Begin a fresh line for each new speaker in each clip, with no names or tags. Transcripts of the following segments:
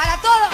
Para todo.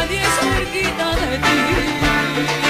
nadie cerquita de ti.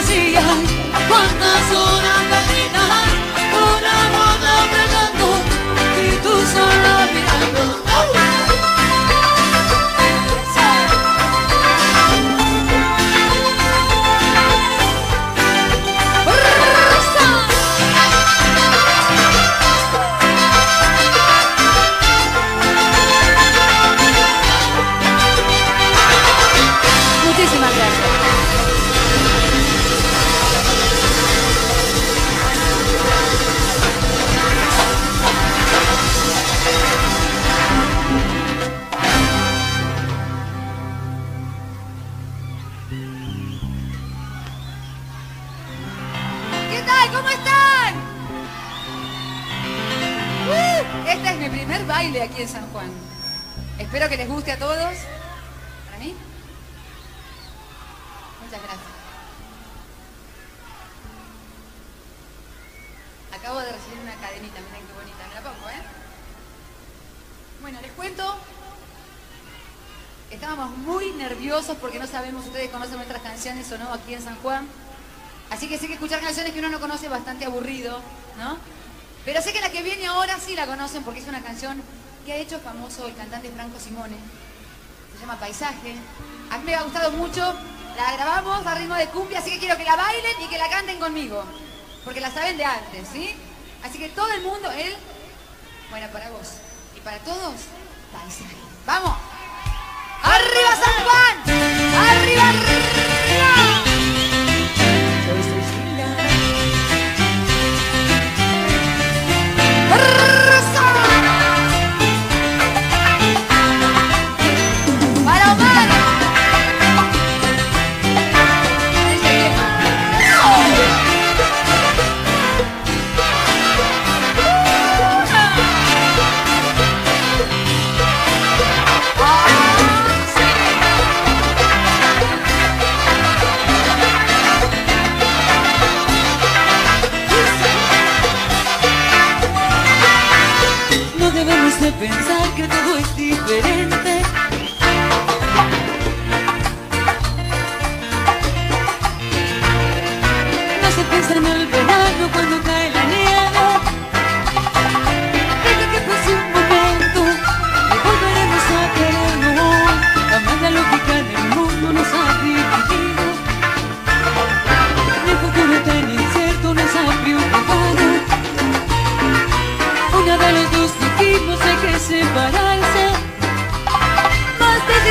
Vacías, cuántas horas perdidas, nuestras canciones o no aquí en San Juan. Así que sé que escuchar canciones que uno no conoce es bastante aburrido, ¿no? Pero sé que la que viene ahora sí la conocen porque es una canción que ha hecho famoso el cantante Franco Simone. Se llama Paisaje. A mí me ha gustado mucho. La grabamos a ritmo de cumbia, así que quiero que la bailen y que la canten conmigo. Porque la saben de antes, ¿sí? Así que todo el mundo, él, bueno, para vos y para todos, Paisaje. ¡Vamos! ¡Arriba San Juan! ¡Arriba, arriba!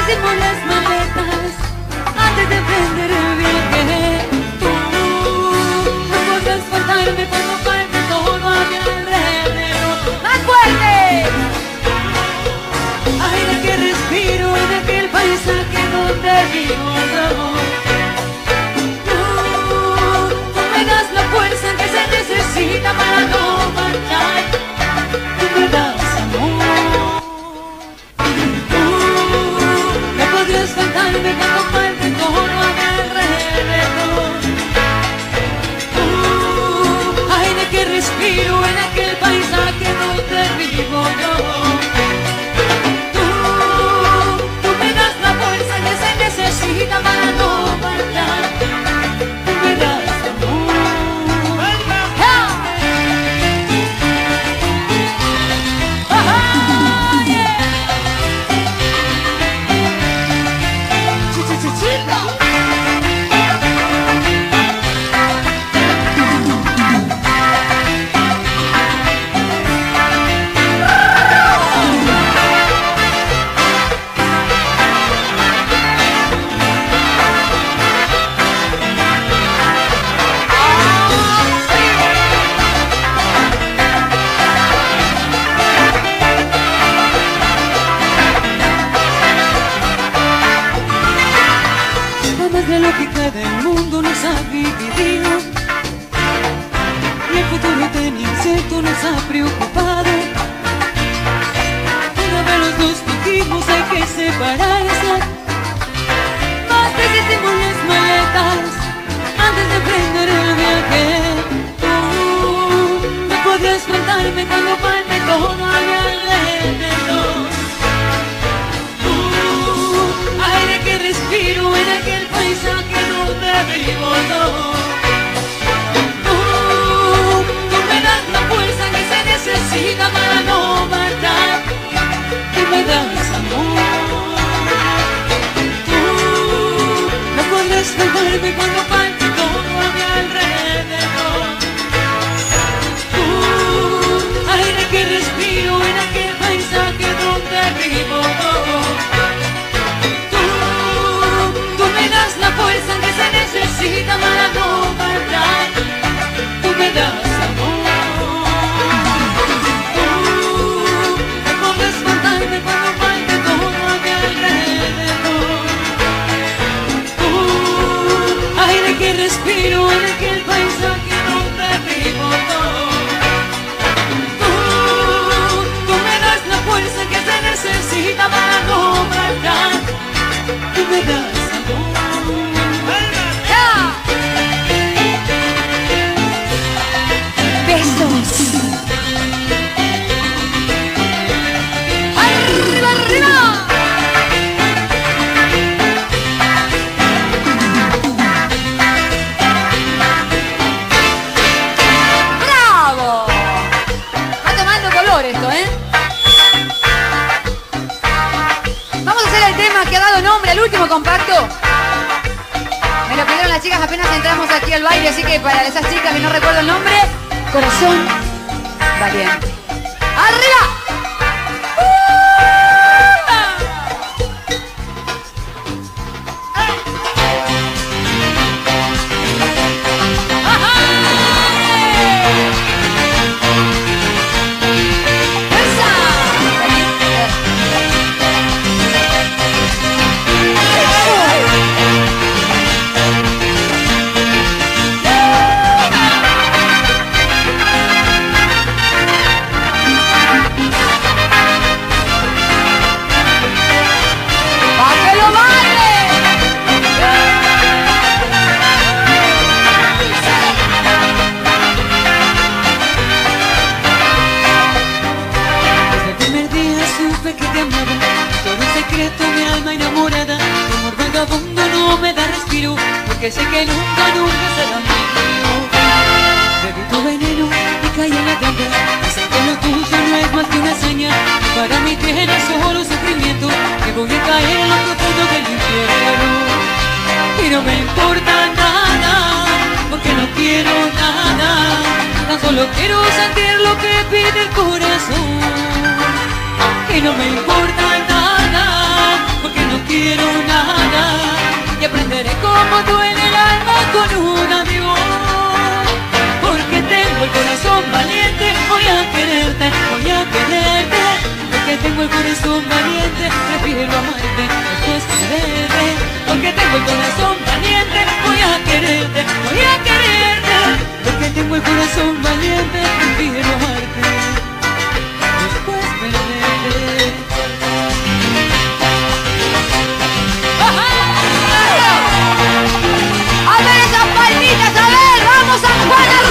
Más deshicimos las maletas Antes de emprender el viaje Tú no podrás faltarme cuando falte todo a mi alrededor. ¡Más fuerte! Aire que respiro en aquel paisaje donde vivo de amor. Tú, tú me das la fuerza que se necesita para no marchar podrías faltarme cuando Tú
chicas apenas entramos aquí al baile, así que para esas chicas que no recuerdo el nombre, corazón valiente. ¡Arriba!
Sé que nunca, nunca será mío Bebí tu veneno y caí en la trampa sé que lo tuyo no es más que una hazaña Para mí tienes solo sufrimiento Que voy a caer en lo profundo del infierno. Y no me importa nada Porque no quiero nada. Tan solo quiero sentir lo que pide el corazón. Y no me importa nada, porque no quiero nada, y aprenderé cómo duele el alma con un avión, porque tengo el corazón valiente, voy a quererte, voy a quererte, porque tengo el corazón valiente, prefiero amarte, después quererte, porque tengo el corazón valiente, voy a quererte, voy a quererte, porque tengo el corazón valiente, prefiero amarte después perderte.
Ver, vamos a Juan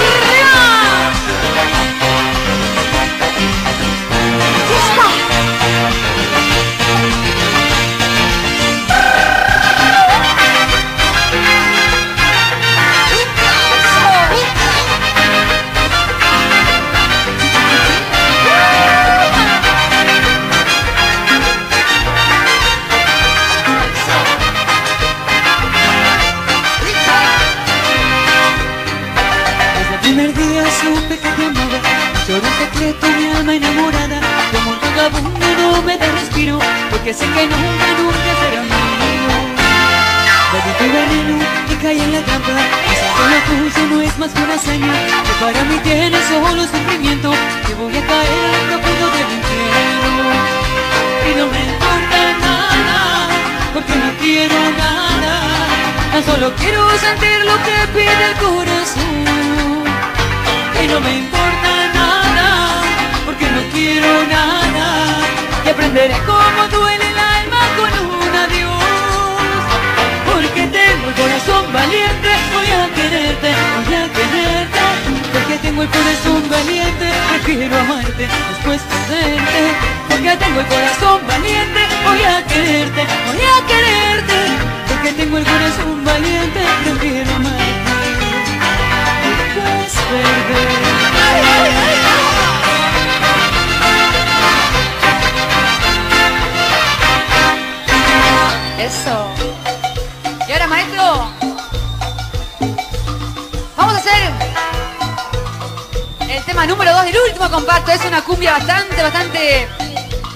número 2 del último compacto. Es una cumbia bastante, bastante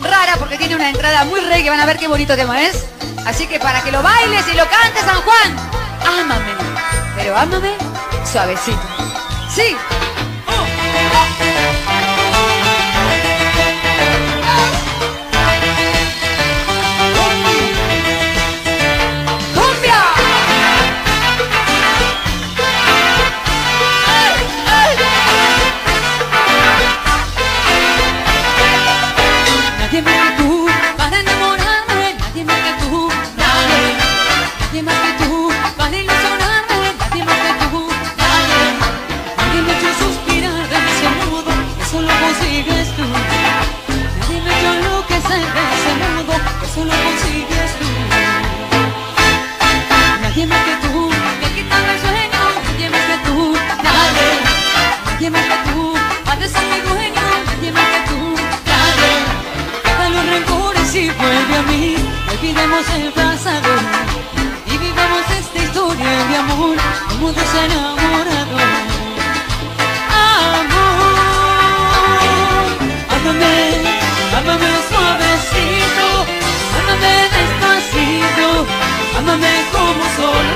rara porque tiene una entrada muy rey que Van a ver qué bonito tema es. Así que para que lo bailes y lo cantes, San Juan, ámame. Pero ámame suavecito. Sí.
amor, como desenamorado. Amor, ámame, ámame suavecito, ámame despacito, ámame como solo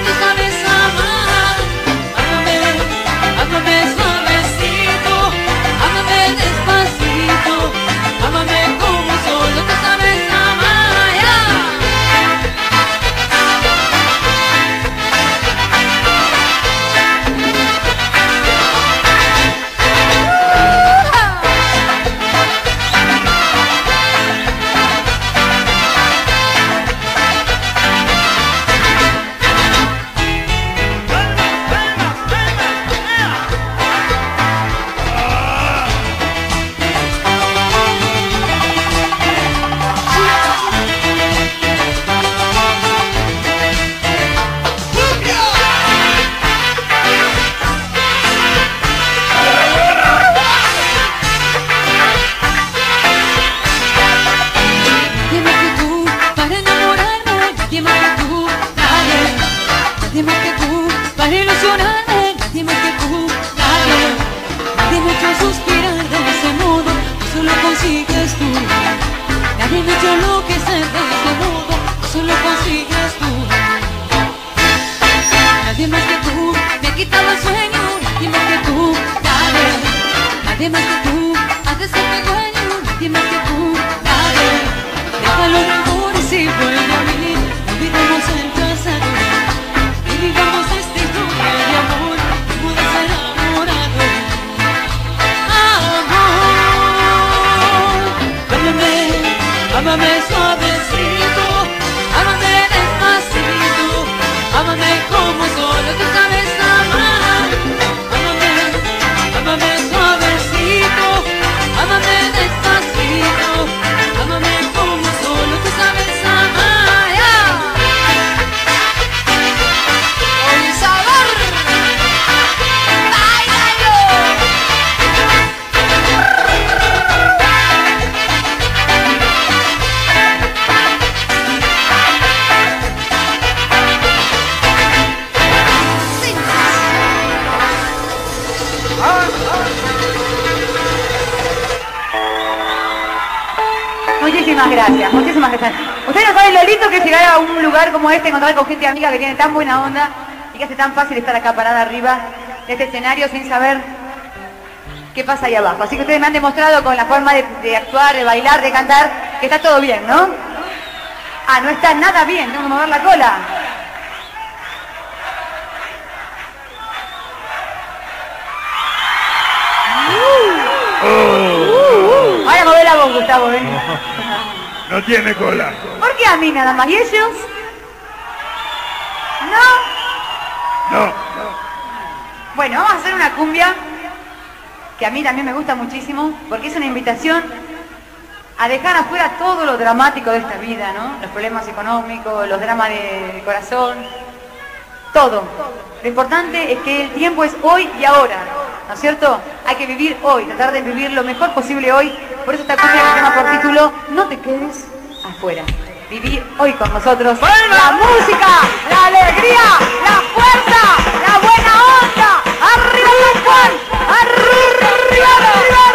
amiga que tiene tan buena onda y que hace tan fácil estar acá parada arriba de este escenario sin saber qué pasa ahí abajo. Así que ustedes me han demostrado con la forma de, actuar, de bailar, de cantar, que está todo bien, ¿no? Ah, no está nada bien, tengo que mover la cola. Uh, uh. Ahora mover la voz, Gustavo. ¿eh? No tiene cola.
¿Por qué a mí nada más? ¿Y ellos? No.
No.
Bueno, vamos a hacer una cumbia que a mí también me gusta muchísimo porque es una invitación a dejar afuera todo lo dramático de esta vida, ¿no? Los problemas económicos, los dramas de corazón, todo. Lo importante es que el tiempo es hoy y ahora, ¿no es cierto? Hay que vivir hoy, tratar de vivir lo mejor posible hoy. Por eso esta cumbia que se llama por título No te quedes afuera vivir hoy con nosotros la música, la alegría, la fuerza, la buena onda. ¡Arriba ¡Arriba! arriba!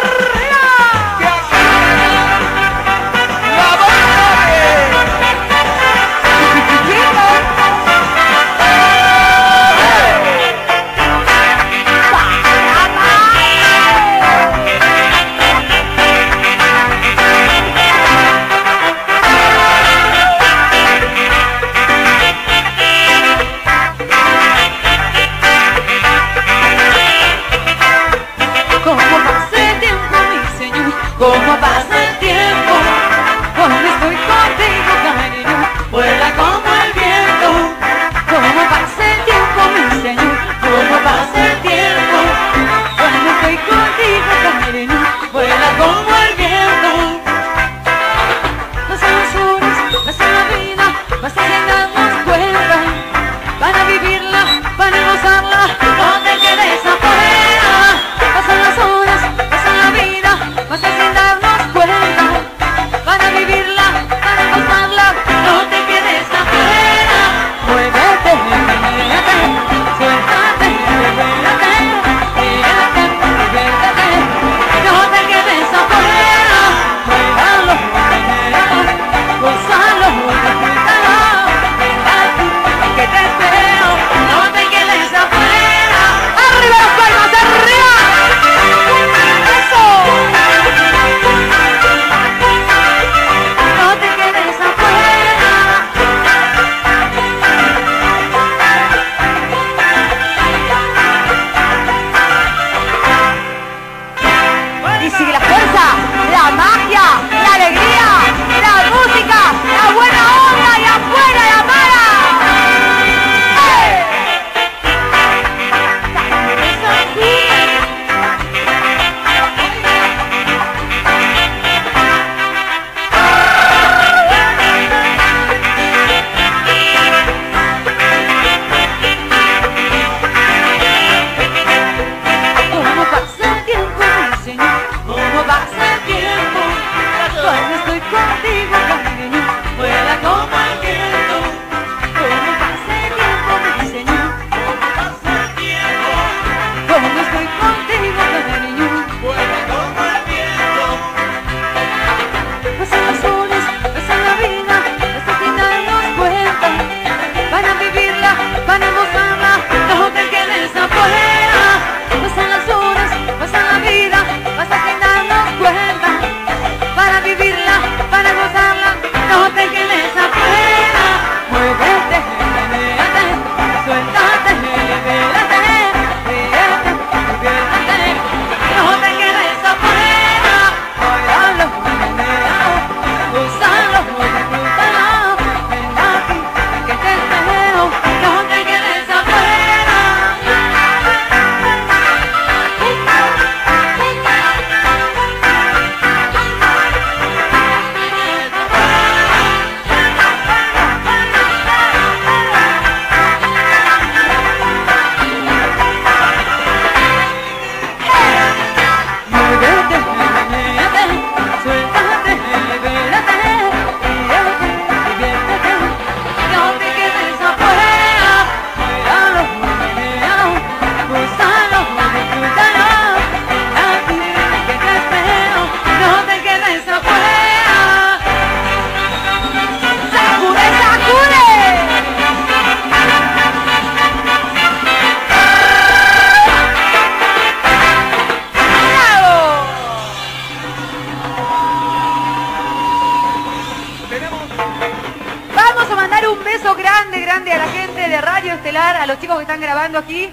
jugando aquí?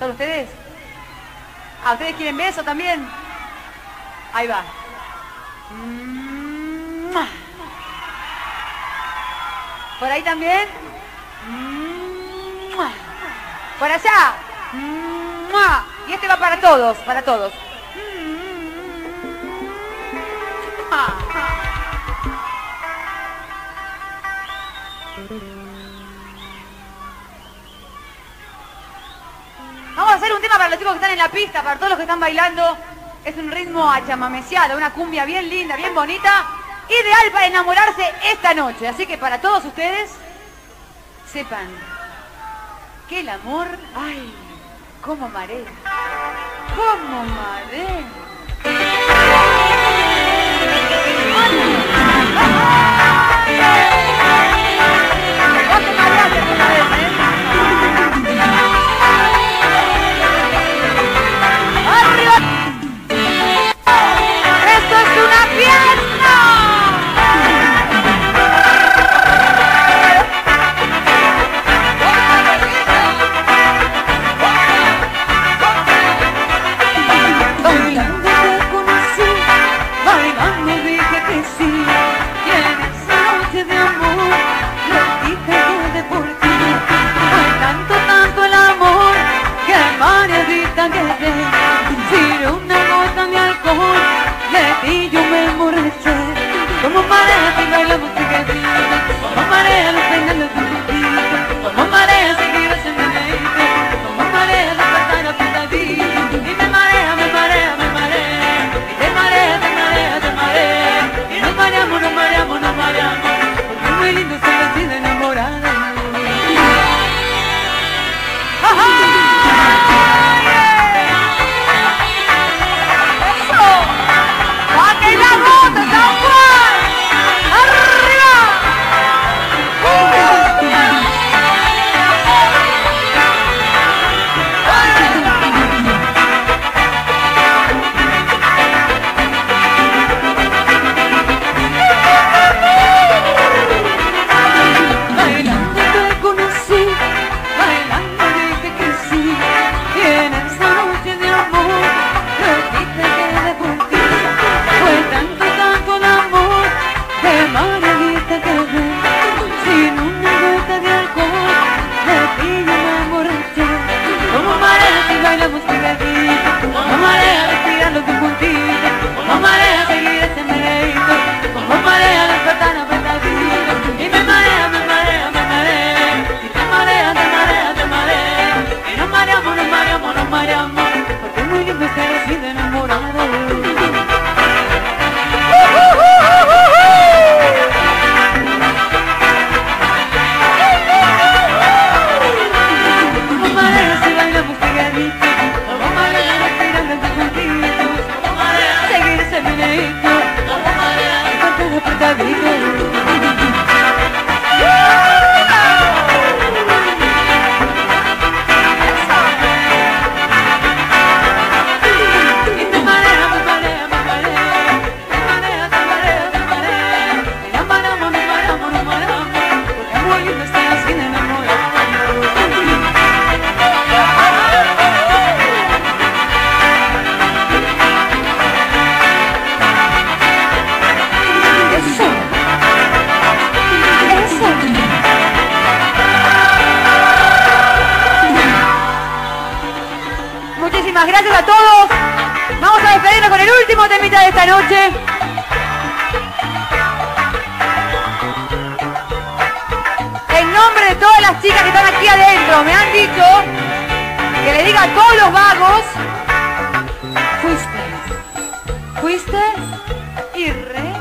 ¿Son ustedes? ¿A ustedes quieren beso también? Ahí va.
¿Por ahí también? ¿Por allá? Y este va para todos, para todos. para los chicos que están en la pista, para todos los que están bailando. Es un ritmo achamameciado, una cumbia bien linda, bien bonita. Ideal para enamorarse esta noche. Así que para todos ustedes, sepan que el amor, ay,
como marea, como marea.
gracias a todos. Vamos a despedirnos con el último temita de esta noche. En nombre de todas las chicas que están aquí adentro, me han dicho que le diga a todos los vagos, fuiste, fuiste y re.